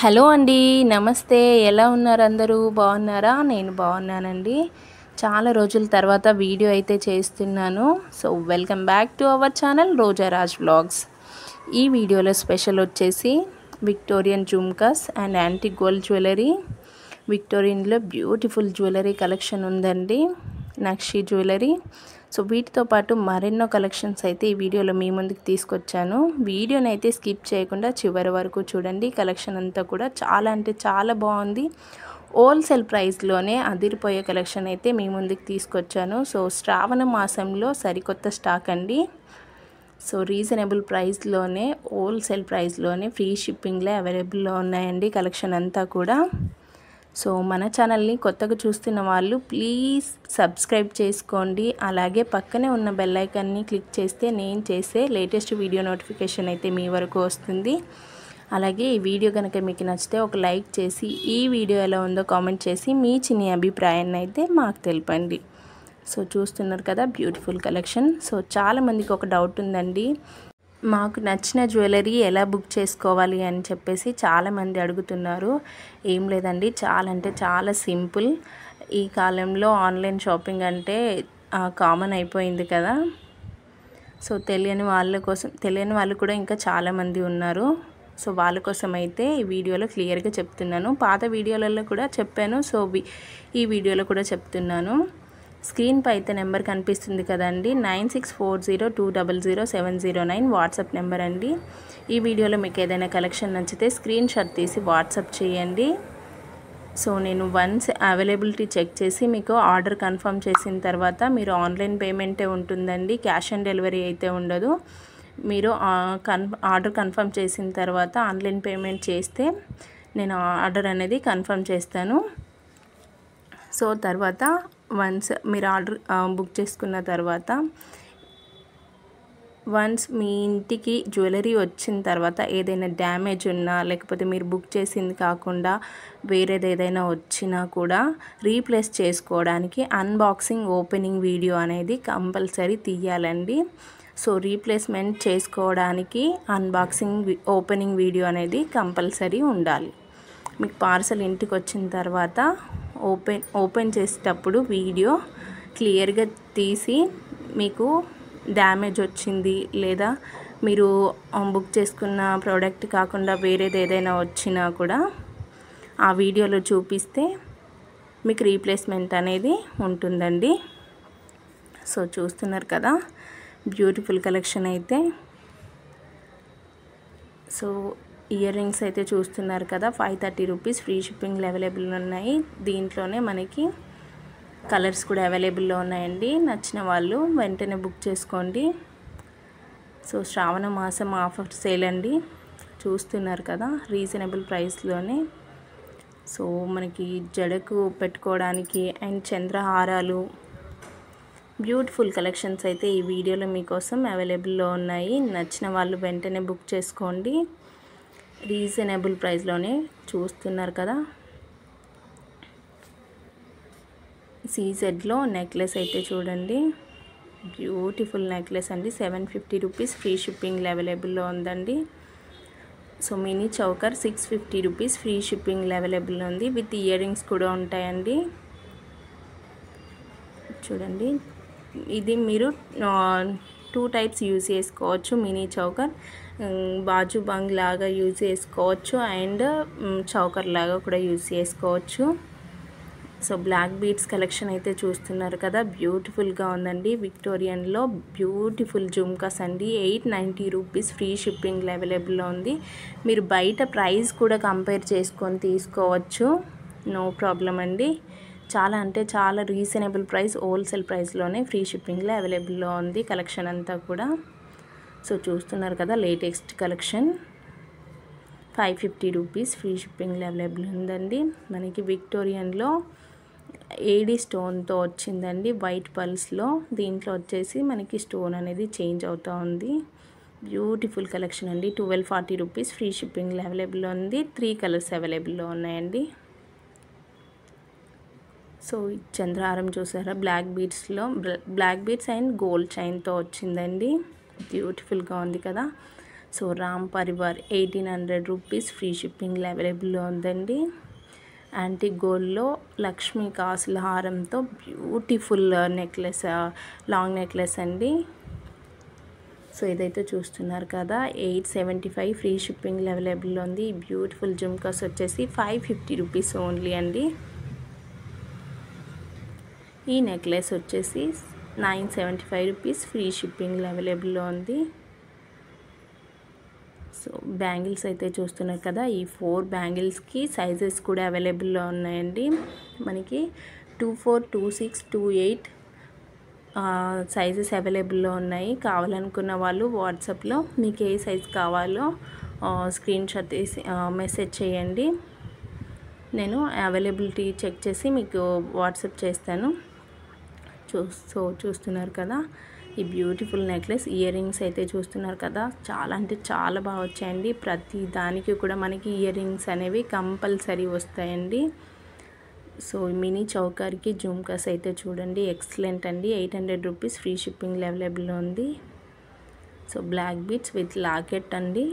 Hello అండి నమస్తే. ఎలా ఉన్నారు అందరూ? బాగున్నారా? నేను బాగున్నానండి. చాలా రోజుల తర్వాత వీడియో అయితే చేస్తున్నాను. So welcome back to our channel Rojaraj vlogs. ఈ వీడియోలో స్పెషల్ వచ్చేసి Victorian jhumkas and antique gold jewellery. విక్టోరియన్లో beautiful jewellery collection ఉందండి. నక్షి జ్యువెలరీ. సో వీటితో పాటు మరెన్నో కలెక్షన్స్ అయితే ఈ వీడియోలో మీ ముందుకు తీసుకొచ్చాను. వీడియోని అయితే స్కిప్ చేయకుండా చివరి వరకు చూడండి. కలెక్షన్ అంతా కూడా చాలా అంటే చాలా బాగుంది. హోల్సేల్ ప్రైస్లోనే అదిరిపోయే కలెక్షన్ అయితే మీ ముందుకు తీసుకొచ్చాను. సో శ్రావణ మాసంలో సరికొత్త స్టాక్ అండి. సో రీజనబుల్ ప్రైస్లోనే హోల్సేల్ ప్రైస్లోనే ఫ్రీ షిప్పింగ్లో అవైలబుల్లో ఉన్నాయండి కలెక్షన్ అంతా కూడా. సో మన ఛానల్ని కొత్తగా చూస్తున్న వాళ్ళు ప్లీజ్ సబ్స్క్రైబ్ చేసుకోండి. అలాగే పక్కనే ఉన్న బెల్లైకాన్ని క్లిక్ చేస్తే నేను చేసే లేటెస్ట్ వీడియో నోటిఫికేషన్ అయితే మీ వరకు వస్తుంది. అలాగే ఈ వీడియో కనుక మీకు నచ్చితే ఒక లైక్ చేసి ఈ వీడియో ఎలా ఉందో కామెంట్ చేసి మీ చిన్న అభిప్రాయాన్ని అయితే మాకు తెలిపండి. సో చూస్తున్నారు కదా బ్యూటిఫుల్ కలెక్షన్. సో చాలామందికి ఒక డౌట్ ఉందండి. మాకు నచ్చిన జ్యువెలరీ ఎలా బుక్ చేసుకోవాలి అని చెప్పేసి చాలామంది అడుగుతున్నారు. ఏం లేదండి చాలా అంటే చాలా సింపుల్. ఈ కాలంలో ఆన్లైన్ షాపింగ్ అంటే కామన్ అయిపోయింది కదా. సో తెలియని వాళ్ళ కోసం తెలియని వాళ్ళు కూడా ఇంకా చాలామంది ఉన్నారు. సో వాళ్ళ కోసం అయితే ఈ వీడియోలో క్లియర్గా చెప్తున్నాను. పాత వీడియోలలో కూడా చెప్పాను. సో ఈ వీడియోలో కూడా చెప్తున్నాను. స్క్రీన్పై అయితే నెంబర్ కనిపిస్తుంది కదండి. Nine six four zero two double zero seven zero nine WhatsApp number అండి. ఈ వీడియోలో మీకు ఏదైనా కలెక్షన్ నచ్చితే స్క్రీన్ షాట్ తీసి వాట్సాప్ చేయండి. సో నేను వన్స్ అవైలబిలిటీ చెక్ చేసి మీకు ఆర్డర్ కన్ఫర్మ్ చేసిన తర్వాత మీరు ఆన్లైన్ పేమెంటే ఉంటుందండి. క్యాష్ ఆన్ డెలివరీ అయితే ఉండదు. మీరు కన్ ఆర్డర్ కన్ఫర్మ్ చేసిన తర్వాత ఆన్లైన్ పేమెంట్ చేస్తే నేను ఆర్డర్ అనేది కన్ఫర్మ్ చేస్తాను. సో తర్వాత వన్స్ మీరు ఆర్డర్ బుక్ చేసుకున్న తర్వాత వన్స్ మీ ఇంటికి జ్యువెలరీ వచ్చిన తర్వాత ఏదైనా డ్యామేజ్ ఉన్నా లేకపోతే మీరు బుక్ చేసింది కాకుండా వేరేది ఏదైనా వచ్చినా కూడా రీప్లేస్ చేసుకోవడానికి అన్బాక్సింగ్ ఓపెనింగ్ వీడియో అనేది కంపల్సరీ తీయాలండి. సో రీప్లేస్మెంట్ చేసుకోవడానికి అన్బాక్సింగ్ ఓపెనింగ్ వీడియో అనేది కంపల్సరీ ఉండాలి. మీకు పార్సల్ ఇంటికి వచ్చిన తర్వాత ఓపెన్ ఓపెన్ చేసేటప్పుడు వీడియో క్లియర్గా తీసి మీకు డ్యామేజ్ వచ్చింది లేదా మీరు బుక్ చేసుకున్న ప్రోడక్ట్ కాకుండా వేరేది ఏదైనా వచ్చినా కూడా ఆ వీడియోలో చూపిస్తే మీకు రీప్లేస్మెంట్ అనేది ఉంటుందండి. సో చూస్తున్నారు కదా బ్యూటిఫుల్ కలెక్షన్ అయితే. సో ఇయర్ రింగ్స్ అయితే చూస్తున్నారు కదా five thirty rupees free shipping available ఉన్నాయి. దీంట్లోనే మనకి కలర్స్ కూడా అవైలబుల్లో ఉన్నాయండి. నచ్చిన వాళ్ళు వెంటనే బుక్ చేసుకోండి. సో శ్రావణ మాసం ఆఫర్ సేల్ అండి. చూస్తున్నారు కదా రీజనబుల్ ప్రైస్లోనే. సో మనకి జడకు పెట్టుకోవడానికి అండ్ చంద్రహారాలు బ్యూటిఫుల్ కలెక్షన్స్ అయితే ఈ వీడియోలో మీకోసం అవైలబుల్లో ఉన్నాయి. నచ్చిన వాళ్ళు వెంటనే బుక్ చేసుకోండి. రీజనబుల్ ప్రైస్లోనే చూస్తున్నారు కదా. సీజెడ్లో నెక్లెస్ అయితే చూడండి. బ్యూటిఫుల్ నెక్లెస్ అండి. Seven fifty rupees free shipping అవైలబుల్లో ఉందండి. So mini choker six fifty rupees free shipping available ఉంది. విత్ ఇయర్ రింగ్స్ కూడా ఉంటాయండి. చూడండి. ఇది మీరు టూ టైప్స్ యూజ్ చేసుకోవచ్చు. మినీ చౌకర్ బాజు బంగ్ లాగా యూజ్ చేసుకోవచ్చు. అండ్ చౌకర్ లాగా కూడా యూజ్ చేసుకోవచ్చు. సో బ్లాక్ బీడ్స్ కలెక్షన్ అయితే చూస్తున్నారు కదా. బ్యూటిఫుల్గా ఉందండి. విక్టోరియన్లో బ్యూటిఫుల్ జుమ్కాస్ అండి. Eight ninety rupees free shipping అవైలబుల్లో ఉంది. మీరు బయట ప్రైస్ కూడా కంపేర్ చేసుకొని తీసుకోవచ్చు. నో ప్రాబ్లం అండి. చాలా అంటే చాలా రీజనబుల్ ప్రైస్ హోల్సేల్ ప్రైస్లోనే ఫ్రీ షిప్పింగ్లో అవైలబుల్లో ఉంది కలెక్షన్ అంతా కూడా. సో చూస్తున్నారు కదా latest collection five fifty rupees free షిప్పింగ్లో అవైలబుల్ ఉందండి. మనకి విక్టోరియన్లో ఏడి స్టోన్తో వచ్చిందండి వైట్ పల్స్లో దీంట్లో వచ్చేసి మనకి స్టోన్ అనేది చేంజ్ అవుతూ ఉంది. బ్యూటిఫుల్ కలెక్షన్ అండి. ట్వెల్వ్ ఫార్టీ రూపీస్ ఫ్రీ షిప్పింగ్లో అవైలబుల్లో ఉంది. త్రీ కలర్స్ అవైలబుల్లో ఉన్నాయండి. సో చంద్రహారం చూసారా? బ్లాక్ బీడ్స్లో బ్లాక్ బీడ్స్ అండ్ గోల్డ్ చైన్తో వచ్చిందండి. బ్యూటిఫుల్గా ఉంది కదా? So Ram Parivar eighteen hundred rupees free షిప్పింగ్లో అవైలబుల్లో ఉందండి. యాంటీ గోల్డ్లో లక్ష్మీ కాసుల హారంతో బ్యూటిఫుల్ నెక్లెస్ లాంగ్ నెక్లెస్ అండి. సో ఇదైతే చూస్తున్నారు కదా? Eight seventy five free shipping available ఉంది. బ్యూటిఫుల్ జుమ్కాస్ వచ్చేసి ఫైవ్ ఫిఫ్టీ రూపీస్ ఓన్లీ అండి. ఈ నెక్లెస్ వచ్చేసి nine seventy five rupees. Free షిప్పింగ్లో అవైలబుల్లో ఉంది. సో బ్యాంగిల్స్ అయితే చూస్తున్నారు కదా ఈ ఫోర్ బ్యాంగిల్స్కి సైజెస్ కూడా అవైలబుల్లో ఉన్నాయండి. మనకి two four two six two eight sizes అవైలబుల్లో ఉన్నాయి. కావాలనుకున్న వాళ్ళు వాట్సాప్లో మీకు ఏ సైజ్ కావాలో స్క్రీన్ షాట్ తీసి మెసేజ్ చేయండి. నేను అవైలబిలిటీ చెక్ చేసి మీకు వాట్సాప్ చేస్తాను. చూ సో చూస్తున్నారు కదా. ఈ బ్యూటిఫుల్ నెక్లెస్ ఇయర్ రింగ్స్ అయితే చూస్తున్నారు కదా. చాలా అంటే చాలా బాగా వచ్చాయండి. ప్రతి దానికి కూడా మనకి ఇయర్ రింగ్స్ అనేవి కంపల్సరీ వస్తాయండి. సో మినీ చౌకార్కి జూమ్కాస్ అయితే చూడండి. ఎక్సలెంట్ అండి. Eight hundred rupees free shipping అవైలబుల్లో ఉంది. So black beads with locket అండి.